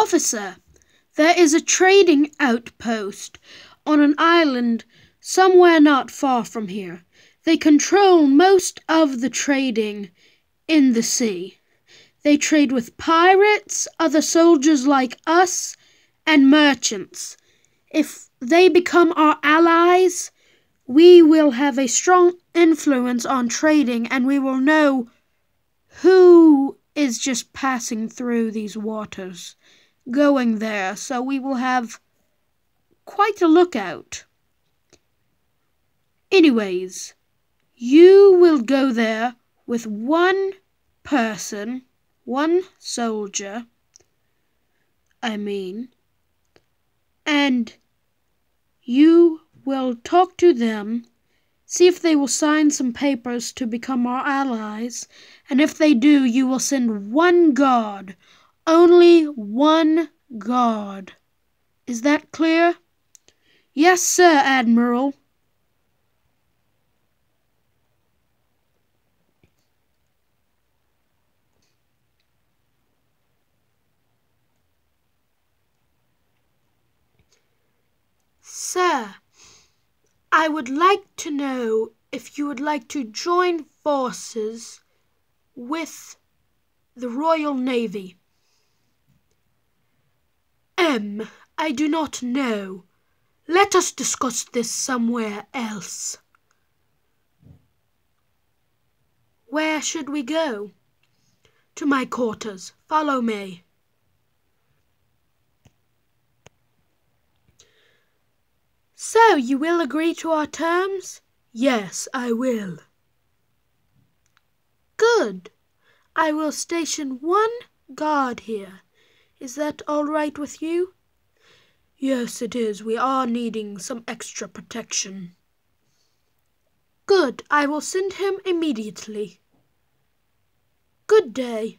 Officer, there is a trading outpost on an island somewhere not far from here. They control most of the trading in the sea. They trade with pirates, other soldiers like us, and merchants. If they become our allies, we will have a strong influence on trading and we will know who is just passing through these waters, going there. So we will have quite a lookout. Anyways, you will go there with one person, one soldier, I mean, and you will talk to them, see if they will sign some papers to become our allies, and if they do, you will send one guard, only one guard. Is that clear? Yes, sir, Admiral. Sir, I would like to know if you would like to join forces with the Royal Navy. I do not know. Let us discuss this somewhere else. Where should we go? To my quarters. Follow me. So you will agree to our terms? Yes, I will. Good. I will station one guard here. Is that all right with you? Yes, it is. We are needing some extra protection. Good. I will send him immediately. Good day.